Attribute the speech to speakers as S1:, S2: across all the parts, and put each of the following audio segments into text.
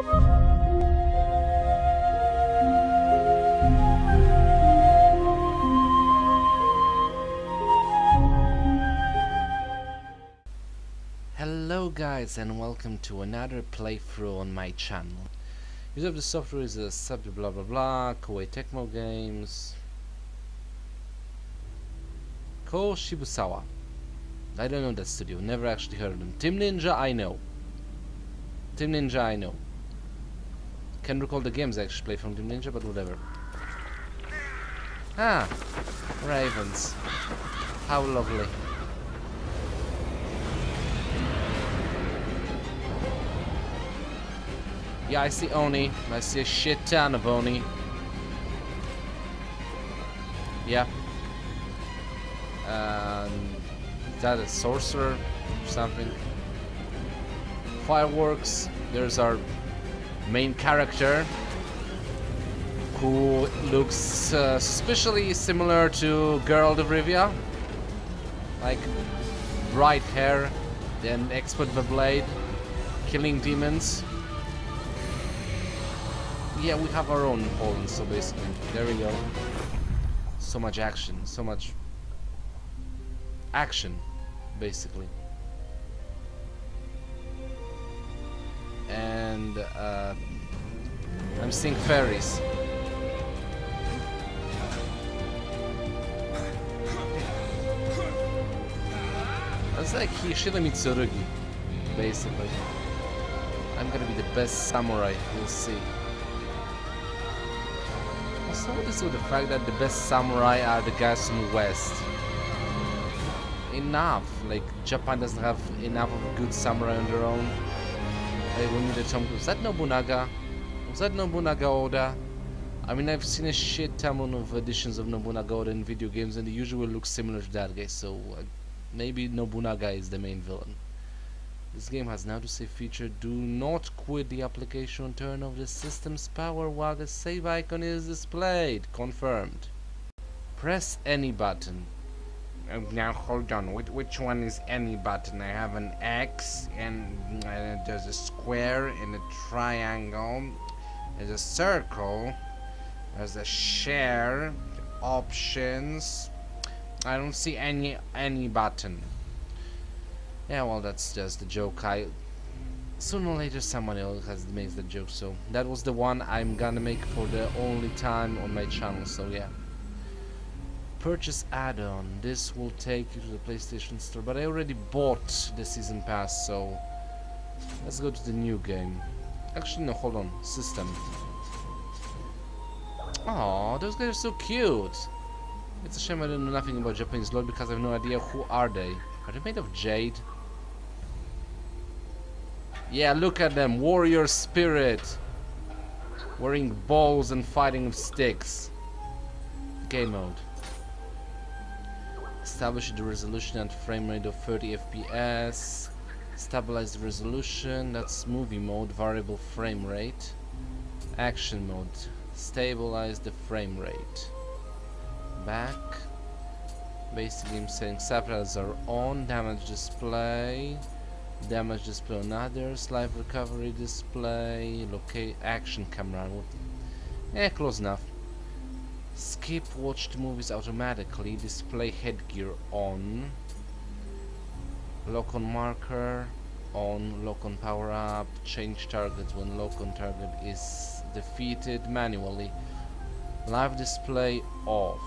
S1: Hello guys and welcome to another playthrough on my channel. Use of the software is a sub blah blah blah, Koei Tecmo Games. Ko Shibusawa. I don't know that studio, never actually heard of them. Team Ninja I know. Team Ninja I know. Can't recall the games I actually played from Team Ninja, but whatever. Ah, Ravens. How lovely. Yeah, I see Oni. I see a shit ton of Oni. Yeah. Um, is that a sorcerer or something? Fireworks. There's our main character who looks uh, suspiciously similar to Geralt of Rivia. Like bright hair, then expert with a blade, killing demons yeah, we have our own Poland, so basically, there we go. So much action, so much action, basically. And uh, I'm seeing fairies. That's like Heishiro Mitsurugi, basically. I'm gonna be the best samurai, you'll see. Also, what is with the fact that the best samurai are the guys from the West? Enough. Like, Japan doesn't have enough of good samurai on their own. You did Tom was that Nobunaga? Was that Nobunaga Oda? I mean, I've seen a shit ton of editions of Nobunaga Oda in video games, and they usually look similar to that guy, so uh, maybe Nobunaga is the main villain. This game has now to say feature do not quit the application turn off the system's power while the save icon is displayed. Confirmed. Press any button.
S2: Oh, now hold on, Wh which one is any button? I have an X and uh, there's a square and a triangle. There's a circle. There's a share. Options. I don't see any any button.
S1: Yeah, well, that's just a joke. I sooner or later someone else has makes the joke. So that was the one I'm gonna make for the only time on my channel. So yeah. Purchase add-on. This will take you to the PlayStation Store, but I already bought the season pass. So let's go to the new game. Actually, no, hold on. System. Oh, those guys are so cute. It's a shame I don't know nothing about Japanese lore because I have no idea who are they. Are they made of jade? Yeah, look at them. Warrior spirit. Wearing balls and fighting with sticks. Game mode. Establish the resolution and frame rate of 30 FPS. Stabilize the resolution. That's movie mode. Variable frame rate. Action mode. Stabilize the frame rate. Back. Basic game settings. Subtitles are on. Damage display damage display on others, live recovery display, locate action camera. Eh, close enough. Skip watched movies automatically, display headgear on, lock on marker on, lock on power up, change targets when lock on target is defeated manually, live display off,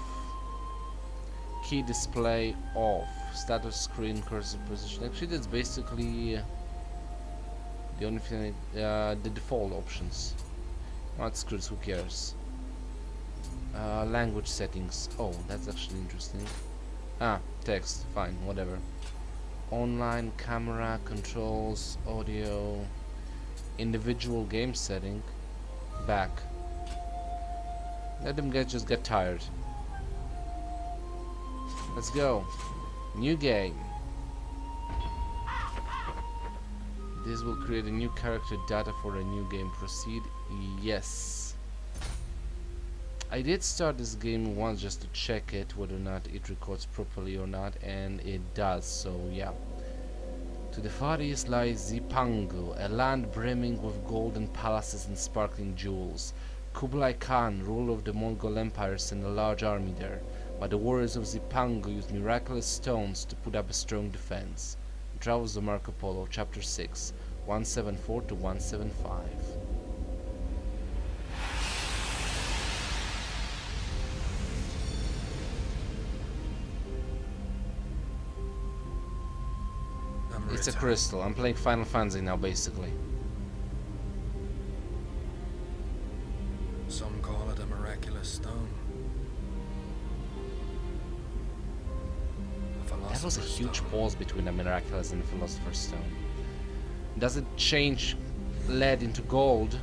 S1: key display off. Status screen cursor position. Actually that's basically the only thing uh, the default options. Not screws, who cares uh, language settings. Oh that's actually interesting. Ah text. Fine whatever. Online camera controls audio. Individual game setting. Back. Let them get just get tired. Let's go. New game. This will create a new character data for a new game. Proceed. Yes. I did start this game once just to check it whether or not it records properly or not and it does so yeah To the far east lies Zipangu, a land brimming with golden palaces and sparkling jewels. Kublai Khan, ruler of the Mongol Empire, sent a large army there, but the warriors of Zipangu used miraculous stones to put up a strong defense. Travels of Marco Polo, Chapter 6, 174 to 175. It's a crystal. I'm playing Final Fantasy now, basically.
S3: Some call it a miraculous stone. A
S1: That was a huge
S3: stone.
S1: pause between the Miraculous and the Philosopher's Stone. Does it change lead into gold?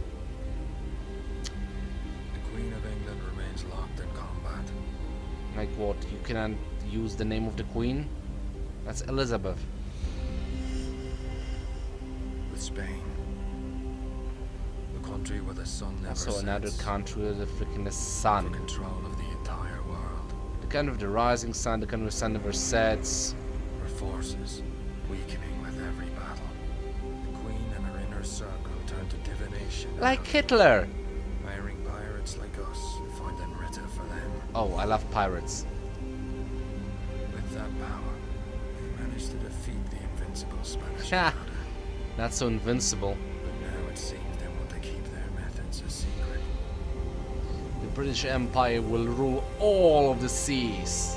S3: The Queen of England remains locked in combat.
S1: Like what? You cannot use the name of the Queen? That's Elizabeth. Also another country with the freaking sun.
S3: control of the entire world.
S1: The country of the rising sun, the kind of the sun never sets.
S3: Her forces weakening with every battle. The Queen and her inner circle turn to divination.
S1: Like Hitler!
S3: Hiring pirates like us find Amrita for them.
S1: Oh, I love pirates.
S3: With that power, they managed to defeat the invincible Spanish
S1: Ha. Not so invincible. British Empire will rule all of the seas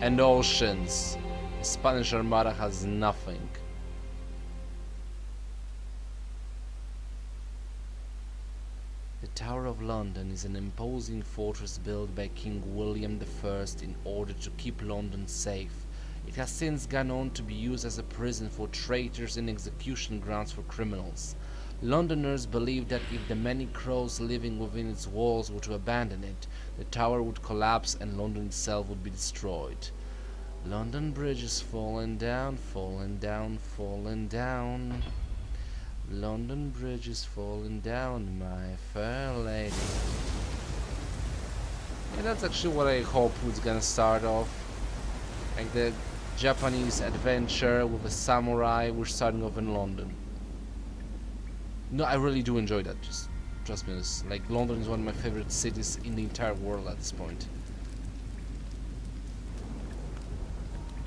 S1: and oceans. The Spanish Armada has nothing. The Tower of London is an imposing fortress built by King William I in order to keep London safe. It has since gone on to be used as a prison for traitors and execution grounds for criminals. Londoners believed that if the many crows living within its walls were to abandon it, the tower would collapse and London itself would be destroyed. London Bridge is falling down, falling down, falling down. London Bridge is falling down, my fair lady. Yeah, that's actually what I hope was gonna start off. Like the Japanese adventure with a samurai, we're starting off in London. No, I really do enjoy that. Just trust me, this like London is one of my favorite cities in the entire world at this point.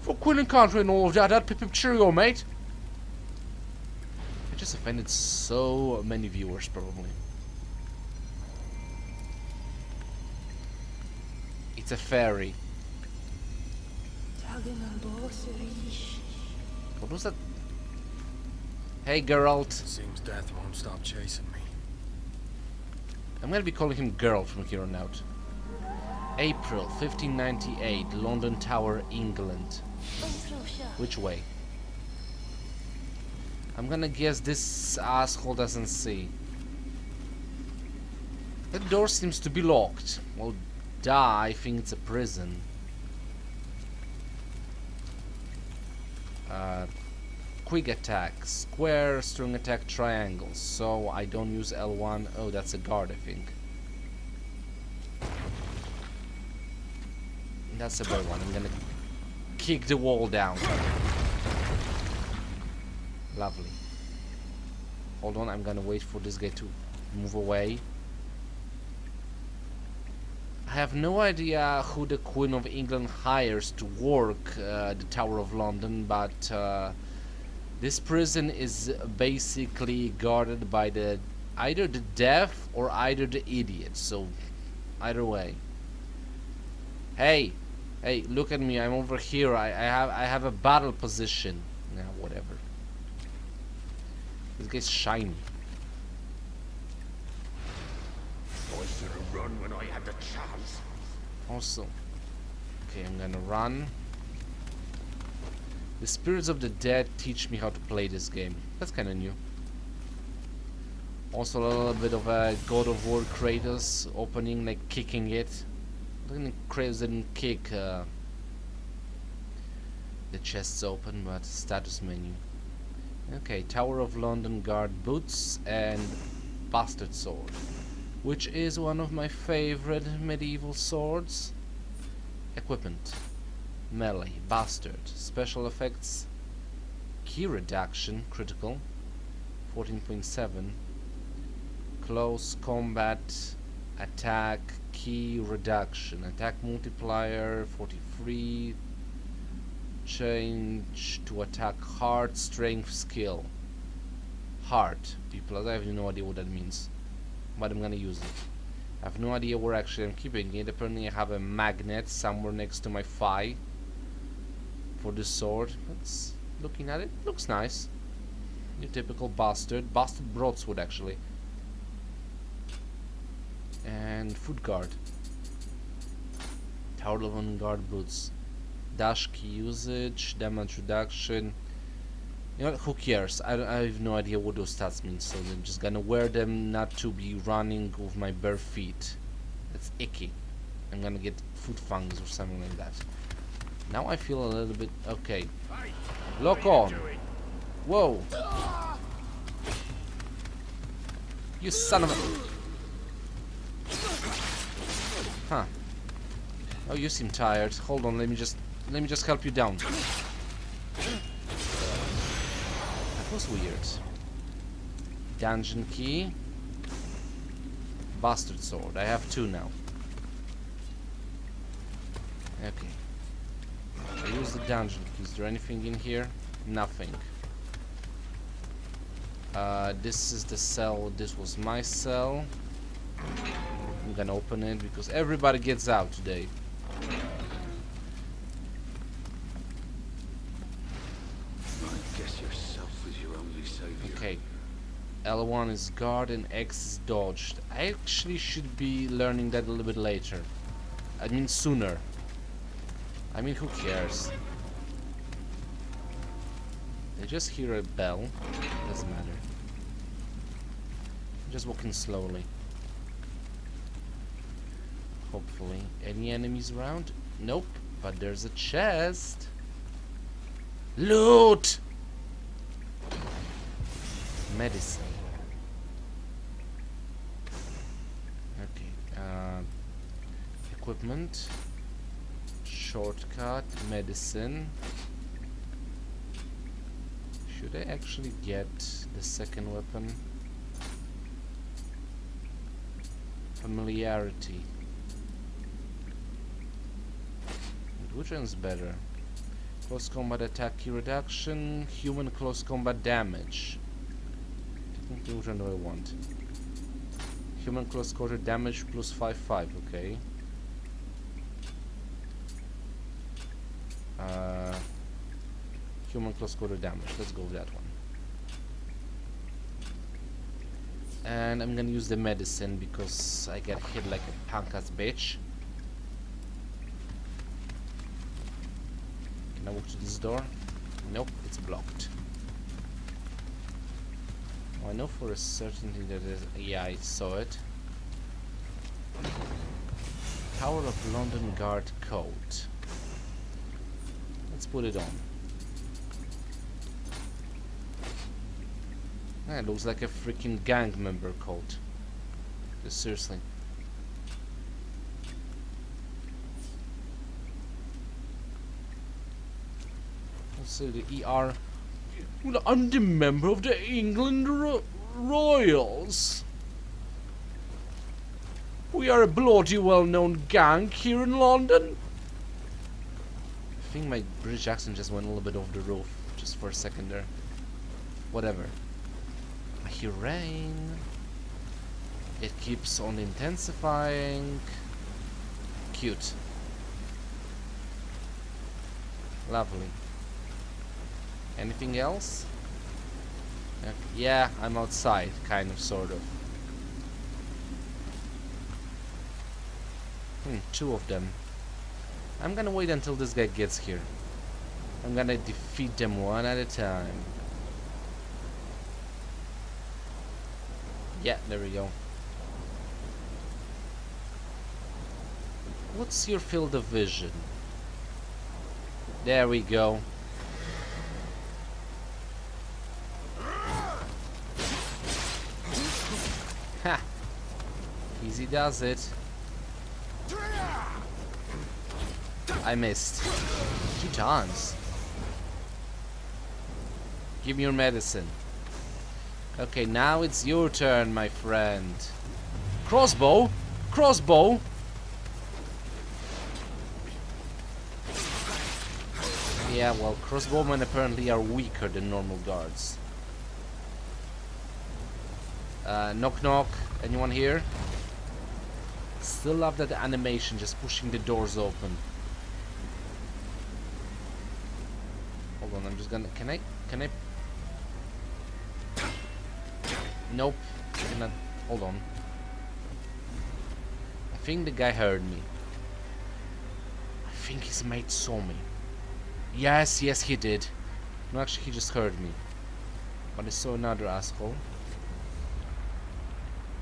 S1: For Queen and Country and all of that, that pip pip cheerio, mate. I just offended so many viewers, probably. It's a fairy. What was that? Hey, Geralt.
S3: Seems death won't stop chasing me.
S1: I'm gonna be calling him Geralt from here on out. April 1598, London Tower, England. Which way? I'm gonna guess this asshole doesn't see. That door seems to be locked. Well, duh, I think it's a prison. Uh, quick attack, square, strong attack, triangle. So I don't use L1. Oh, that's a guard, I think. That's a bad one. I'm gonna kick the wall down. Lovely. Hold on, I'm gonna wait for this guy to move away. I have no idea who the Queen of England hires to work uh, the Tower of London, but uh, this prison is basically guarded by the either the deaf or either the idiot. So either way. Hey, hey, look at me! I'm over here. I, I have I have a battle position. Now whatever. This guy's shiny.
S4: I should have run when I had the chance.
S1: Also, okay, I'm gonna run. The spirits of the dead teach me how to play this game. That's kind of new. Also, a little bit of a God of War Kratos opening, like kicking it. I Kratos didn't kick uh, the chests open, but status menu. Okay, Tower of London Guard boots and bastard sword which is one of my favorite medieval swords. Equipment. Melee, bastard, special effects, Key reduction, critical. 14.7. Close combat attack key reduction. Attack multiplier 43. Change to attack heart strength skill. Heart, people. I have no idea what that means. But I'm gonna use it. I have no idea where actually I'm keeping it. Apparently I have a magnet somewhere next to my thigh for the sword. Let's looking at it. Looks nice. Your typical bastard. Bastard broadsword actually. And foot guard. Tower level guard boots. Dash key usage, damage reduction. You know who cares? I, I have no idea what those stats mean, so I'm just gonna wear them not to be running with my bare feet. That's icky. I'm gonna get foot fangs or something like that. Now I feel a little bit... okay. Lock on! Whoa! You son of a... Huh. Oh, you seem tired. Hold on, let me just... let me just help you down. That was weird. Dungeon key. Bastard sword. I have two now. Okay. I use the dungeon. Is there anything in here? Nothing. Uh, this is the cell. This was my cell. I'm gonna open it because everybody gets out today.
S4: I guess yourself was your only savior.
S1: Okay. L1 is guard and X is dodged. I actually should be learning that a little bit later. I mean sooner. I mean who cares? They just hear a bell. Doesn't matter. Just walking slowly. Hopefully. Any enemies around? Nope. But there's a chest. Loot! Medicine. Okay. Uh, equipment. Shortcut. Medicine. Should I actually get the second weapon? Familiarity. Which one's better? Close combat attack reduction, human close combat damage. Which one do I want? Human close quarter damage plus 5 5, okay. Uh, human close quarter damage, let's go with that one. And I'm gonna use the medicine because I get hit like a punk ass bitch. Can I walk to this door? Nope, it's blocked. Oh, I know for a certainty that is. Yeah, I saw it. Tower of London Guard coat. Let's put it on. That looks like a freaking gang member coat. Just seriously. See the ER. Well, I'm the member of the England Ro Royals. We are a bloody well-known gang here in London. I think my British accent just went a little bit off the roof, just for a second there. Whatever. I hear rain. It keeps on intensifying. Cute. Lovely. Anything else? Yeah, I'm outside, kind of, sort of. Hmm, two of them. I'm gonna wait until this guy gets here. I'm gonna defeat them one at a time. Yeah, there we go. What's your field of vision? There we go. Ha! Easy does it. I missed. Two times. Give me your medicine. Okay, now it's your turn, my friend. Crossbow? Crossbow? Yeah, well, crossbowmen apparently are weaker than normal guards. Uh, knock knock. Anyone here? Still love that animation, just pushing the doors open. Hold on, I'm just gonna. Can I? Can I? Nope. Cannot. Hold on. I think the guy heard me. I think his mate saw me. Yes, yes, he did. No, actually, he just heard me. But I saw another asshole.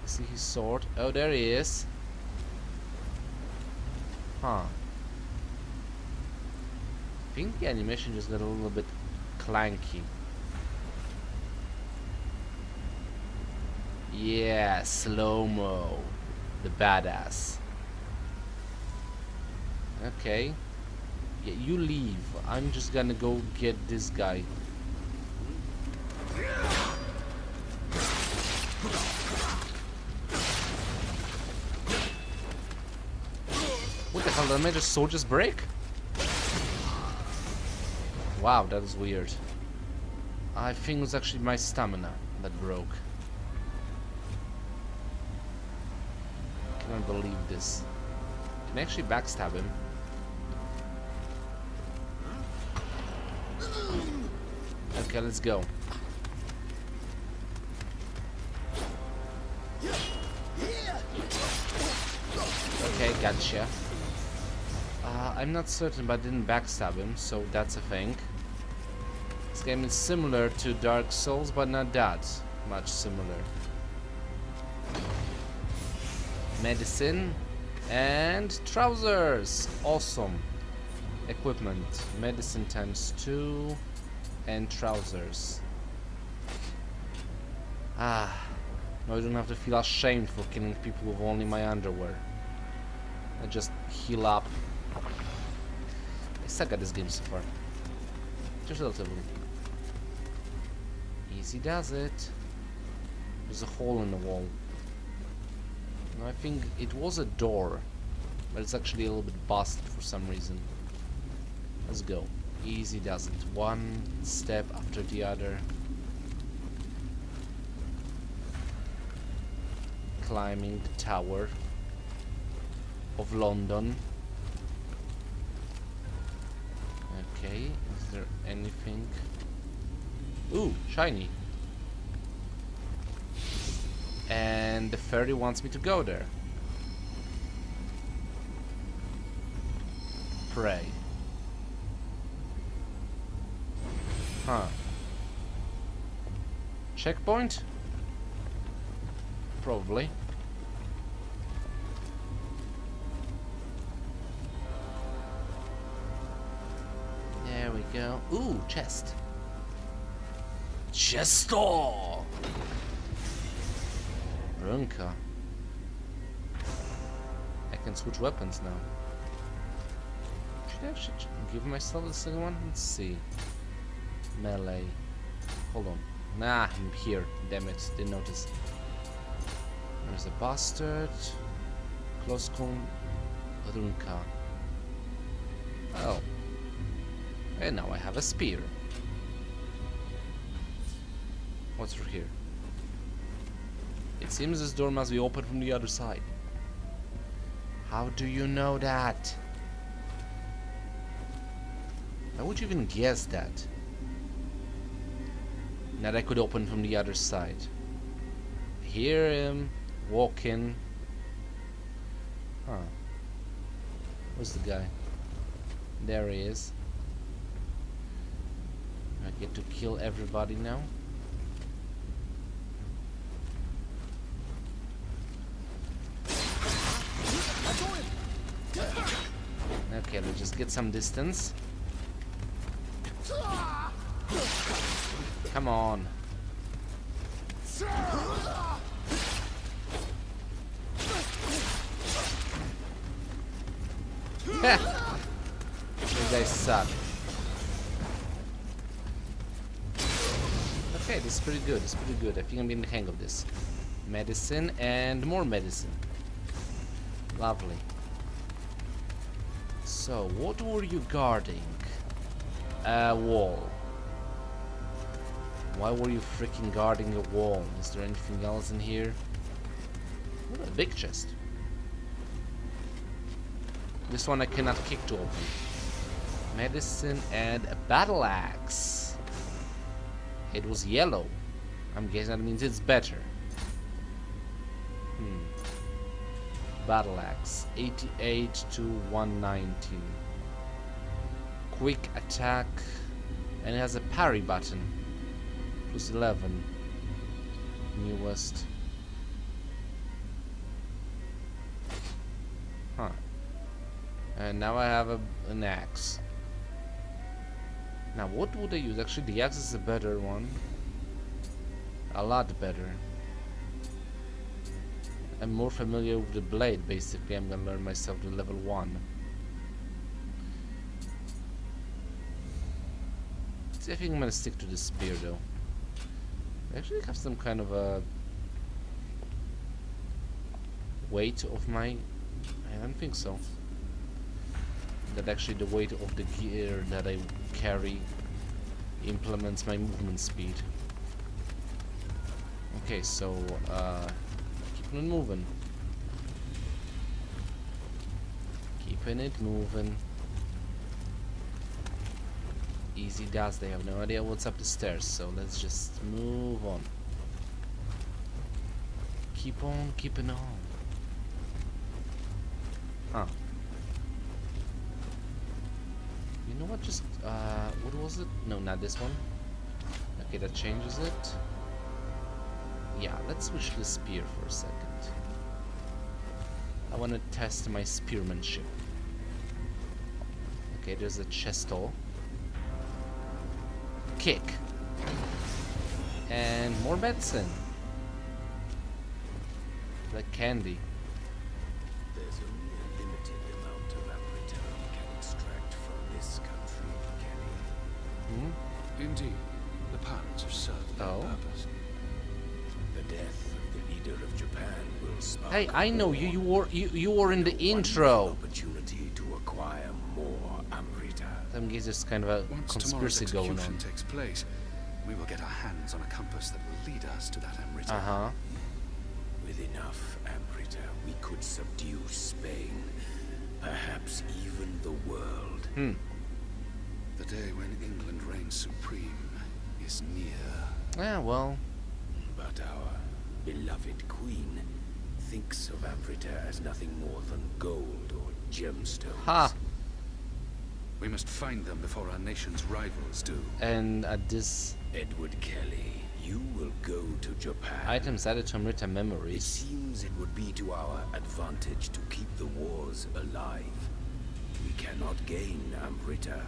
S1: See his sword. Oh, there he is. Huh. I think the animation just got a little bit clanky. Yeah, slow-mo. The badass. Okay. Yeah, you leave. I'm just gonna go get this guy. What the hell, did my just just break? Wow, that is weird. I think it was actually my stamina that broke. I Cannot believe this. Can I actually backstab him? Okay, let's go. Okay, gotcha. I'm not certain, but I didn't backstab him, so that's a thing. This game is similar to Dark Souls, but not that much similar. Medicine and trousers. Awesome. Equipment. Medicine times two and trousers. Ah. Now I don't have to feel ashamed for killing people with only my underwear. I just heal up. I suck at this game so far. Just relatively. Easy does it. There's a hole in the wall. I think it was a door, but it's actually a little bit busted for some reason. Let's go. Easy does it. One step after the other. Climbing the tower of London. Okay, is there anything? Ooh, shiny. And the fairy wants me to go there. Pray. Huh. Checkpoint? Probably. Go. Ooh, chest. Chesto! Runka. I can switch weapons now. Should I actually give myself the second one? Let's see. Melee. Hold on. Nah, I'm here. Damn it. Didn't notice. There's a bastard. Close con Runka. Oh. And now I have a spear. What's through here? It seems this door must be open from the other side. How do you know that? How would you even guess that? That I could open from the other side. Hear him walking. Huh. Where's the guy? There he is. I get to kill everybody now. Okay, let's just get some distance. Come on. you guys suck. Okay, this is pretty good. It's pretty good. I think I'm getting the hang of this. Medicine and more medicine. Lovely. So, what were you guarding? A wall. Why were you freaking guarding a wall? Is there anything else in here? Ooh, a big chest. This one I cannot kick to open. Medicine and a battle axe. It was yellow. I'm guessing that means it's better. Hmm. Battle axe. 88 to 119. Quick attack. And it has a parry button. Plus 11. Newest. Huh. And now I have a, an axe. Now what would I use? Actually the axe is a better one. A lot better. I'm more familiar with the blade basically. I'm gonna learn myself to level 1. I think I'm gonna stick to the spear though. I actually have some kind of a weight of my I don't think so. That actually the weight of the gear that I carry implements my movement speed. Okay, so uh, keep it moving. Keeping it moving. Easy does. They have no idea what's up the stairs, so let's just move on. Keep on keeping on. Huh. Know what? Just uh, what was it? No, not this one. Okay, that changes it. Yeah, let's switch the spear for a second. I want to test my spearmanship. Okay, there's a chesto. Kick. And more medicine. Like candy. Hey, I know you. You were you, you were in the intro.
S3: opportunity to acquire more Amrita.
S1: I'm guessing kind of a
S5: Once
S1: conspiracy
S5: tomorrow's
S1: going
S5: execution
S1: on.
S5: takes place, we will get our hands on a compass that will lead us to that Amrita.
S1: Uh huh.
S3: With enough Amrita, we could subdue Spain, perhaps even the world.
S1: Hmm.
S5: The day when England reigns supreme is near.
S1: Yeah. Well.
S3: But our beloved queen thinks of Amrita as nothing more than gold or gemstones.
S1: Ha.
S5: We must find them before our nation's rivals do.
S1: And at this
S3: Edward Kelly, you will go to Japan.
S1: items added to Amrita
S3: It
S1: memories.
S3: seems it would be to our advantage to keep the wars alive. We cannot gain Amrita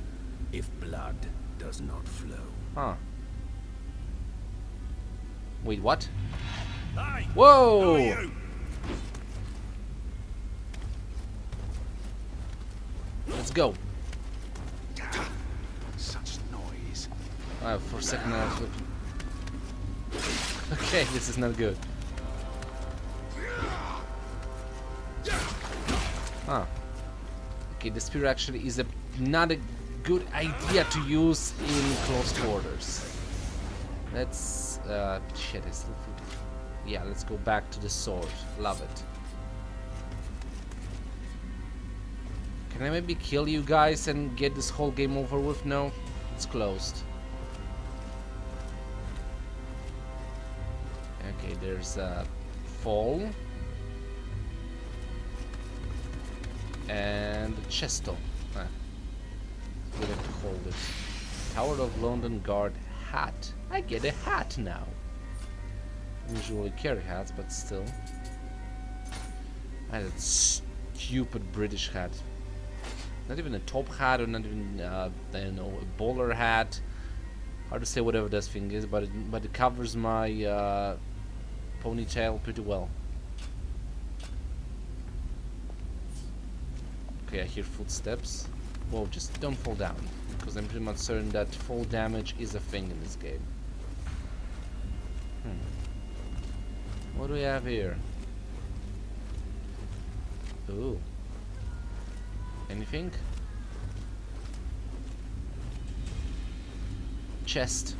S3: if blood does not flow.
S1: Huh. Wait, what?
S4: Hey!
S1: Whoa!
S4: Who are you?
S1: Let's go.
S5: Such noise.
S1: Uh, for a second, I was looking. Okay, this is not good. Huh. Okay, the spear actually is a not a good idea to use in close quarters. Let's uh shit. Yeah, let's go back to the sword. Love it. Can I maybe kill you guys and get this whole game over with? No, it's closed. Okay, there's a fall and a chesto. Ah, to hold it. Tower of London Guard hat. I get a hat now. Usually carry hats, but still. I had a stupid British hat. Not even a top hat or not even, uh, I don't know, a bowler hat. Hard to say whatever this thing is, but it, but it covers my uh, ponytail pretty well. Okay, I hear footsteps. Whoa, just don't fall down, because I'm pretty much certain that fall damage is a thing in this game. Hmm. What do we have here? Ooh. Anything? Chest.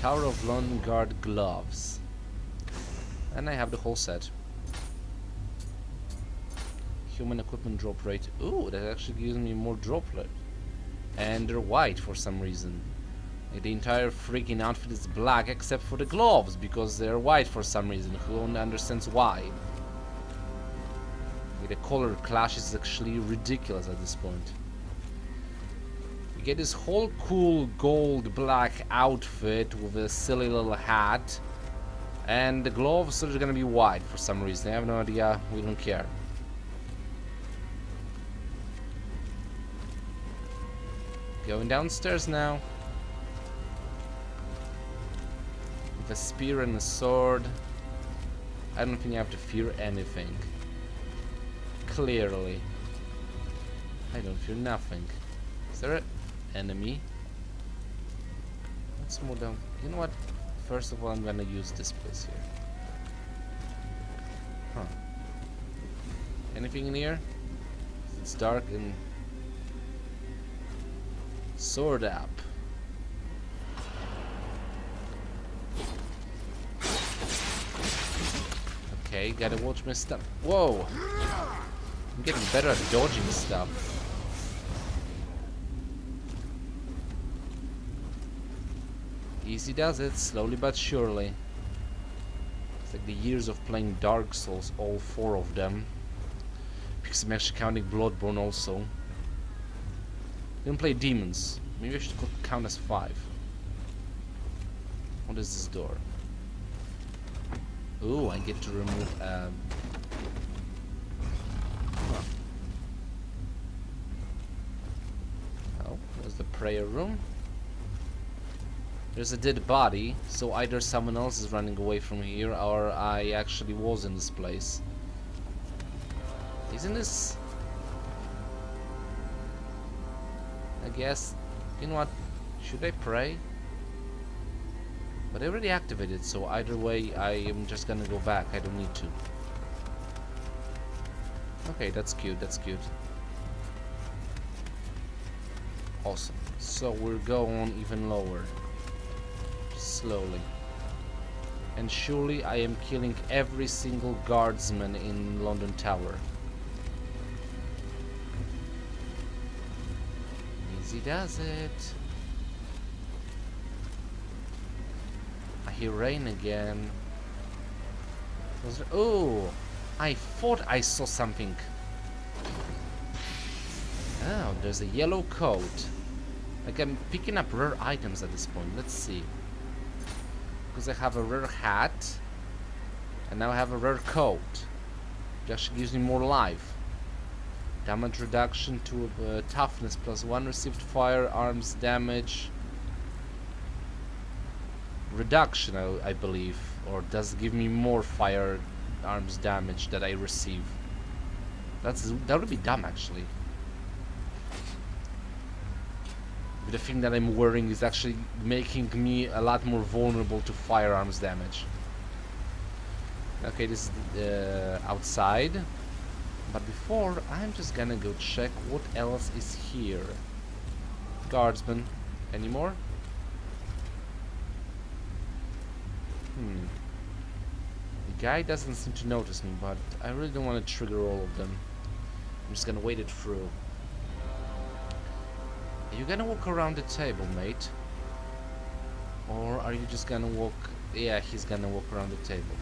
S1: Tower of London Guard gloves. And I have the whole set. Human equipment drop rate. Ooh, that actually gives me more drop rate. And they're white for some reason. The entire freaking outfit is black except for the gloves because they're white for some reason. Who understands why? The color clash is actually ridiculous at this point. You get this whole cool gold black outfit with a silly little hat. And the gloves are gonna be white for some reason. I have no idea. We don't care. Going downstairs now. With a spear and a sword. I don't think you have to fear anything. Clearly. I don't feel nothing. Is there an enemy? Let's move down. You know what? First of all, I'm gonna use this place here. Huh. Anything in here? It's dark and sword up. Okay, gotta watch my stuff. Whoa! I'm getting better at dodging stuff. Easy does it, slowly but surely. It's like the years of playing Dark Souls, all four of them. Because I'm actually counting Bloodborne also. Didn't play demons. Maybe I should count as five. What is this door? Ooh, I get to remove. Um, huh. Oh, there's the prayer room. There's a dead body, so either someone else is running away from here, or I actually was in this place. Isn't this I guess. You know what? Should I pray? But I already activated, so either way, I am just gonna go back. I don't need to. Okay, that's cute, that's cute. Awesome. So we're going even lower. Slowly. And surely I am killing every single guardsman in London Tower. Easy does it. I hear rain again. Oh, I thought I saw something. Oh, there's a yellow coat. Like I'm picking up rare items at this point. Let's see. Because I have a rare hat. And now I have a rare coat. Actually gives me more life. Damage reduction to uh, toughness plus one received firearms damage. Reduction, I, I believe. Or does give me more firearms damage that I receive. That's That would be dumb, actually. The thing that I'm wearing is actually making me a lot more vulnerable to firearms damage. Okay, this is uh, outside. But before, I'm just gonna go check what else is here. Guardsman. Anymore? Hmm. The guy doesn't seem to notice me, but I really don't want to trigger all of them. I'm just gonna wait it through. Are you gonna walk around the table, mate? Or are you just gonna walk... Yeah, he's gonna walk around the table.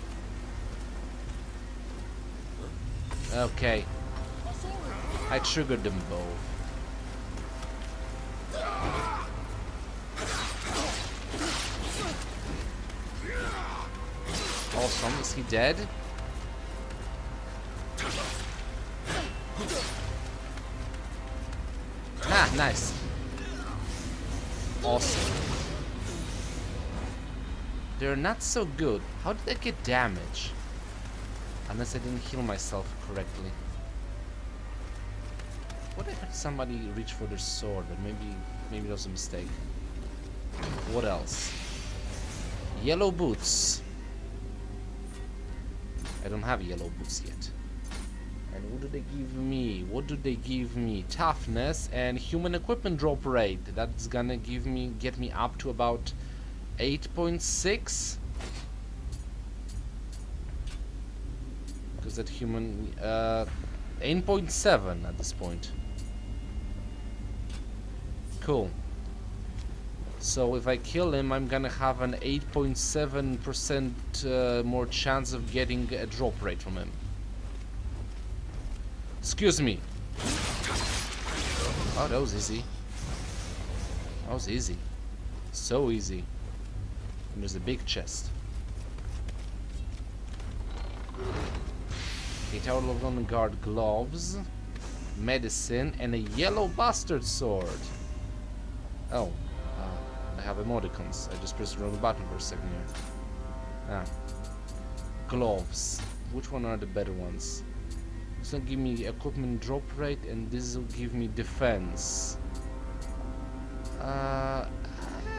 S1: Okay. I triggered them both. Awesome. Is he dead? Ah, nice. Awesome. They're not so good. How did they get damage? Unless I didn't heal myself correctly. What if somebody reached for their sword, but maybe maybe that was a mistake. What else? Yellow boots. I don't have yellow boots yet. And what do they give me? What do they give me? Toughness and human equipment drop rate. That's gonna give me get me up to about 8.6 because that human uh 8.7 at this point. Cool. So if I kill him, I'm gonna have an 8.7% uh, more chance of getting a drop rate from him. Excuse me. Oh, that was easy. That was easy. So easy. And there's a big chest. A Tower of London Guard gloves, medicine, and a yellow bastard sword. Oh, uh, I have emoticons. I just pressed the wrong button for a second here. Ah. Gloves. Which one are the better ones? This will give me equipment drop rate, and this will give me defense. Uh,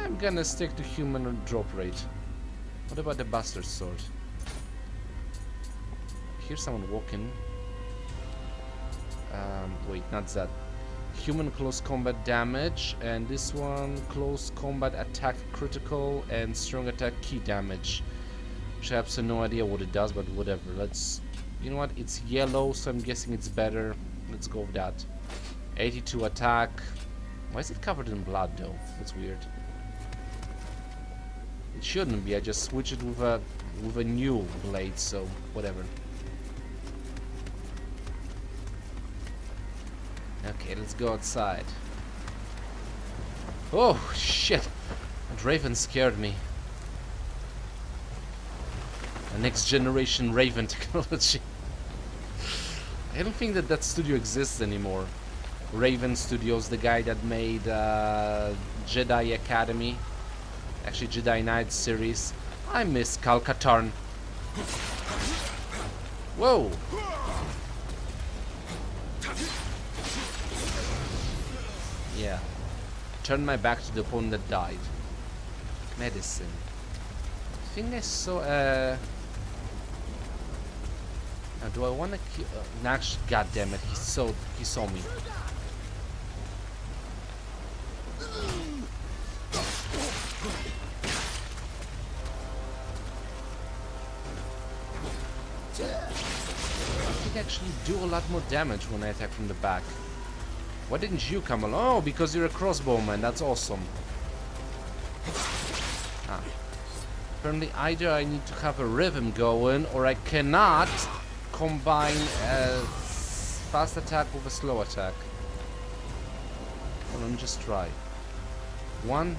S1: I'm gonna stick to human drop rate. What about the bastard sword? Here's someone walking. Um, wait, not that. Human close combat damage, and this one close combat attack critical and strong attack Ki damage. Which I have no idea what it does, but whatever. Let's. You know what? It's yellow, so I'm guessing it's better. Let's go with that. 82 attack. Why is it covered in blood though? That's weird. It shouldn't be. I just switched it with a with a new blade, so whatever. Okay, let's go outside. Oh shit! That Raven scared me. A next generation Raven technology. I don't think that that studio exists anymore. Raven Studios, the guy that made uh, Jedi Academy, actually Jedi Knight series. I miss Kal. Whoa! Yeah. Turn my back to the opponent that died. Medicine. I think I saw uh now, do I want to kill? Uh, actually, God damn it! He saw. He saw me. I can actually do a lot more damage when I attack from the back. Why didn't you come along? Oh, because you're a crossbowman. That's awesome. Ah. Apparently, either I need to have a rhythm going, or I cannot combine a fast attack with a slow attack. Let me just try. One.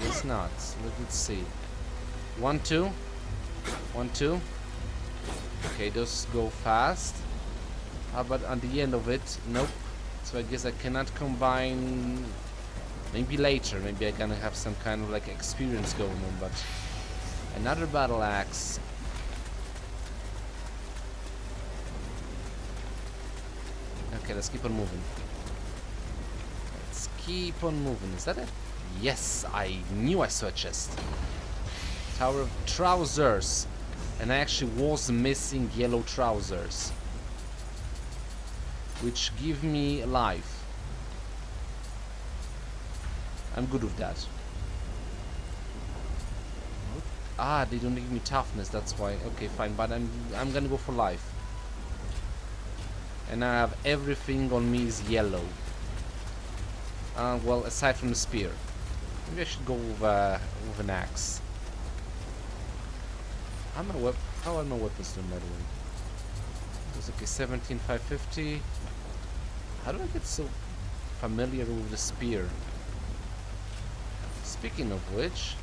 S1: It's not. Let's see. One, two. One, two. Okay, those go fast. How about on the end of it? Nope. So I guess I cannot combine... Maybe later. Maybe I gonna have some kind of like experience going on, but... Another battle axe. Okay, let's keep on moving. Let's keep on moving. Is that it? Yes, I knew I saw a chest. Tower of trousers. And I actually was missing yellow trousers. Which give me life. I'm good with that. Ah, they don't give me toughness, that's why. Okay, fine, but I'm I'm gonna go for life and I have everything on me is yellow. Uh, well, aside from the spear. Maybe I should go with, uh, with an axe. How, my wep how are my weapons doing, by the way? It's okay, 17550. How do I get so familiar with the spear? Speaking of which,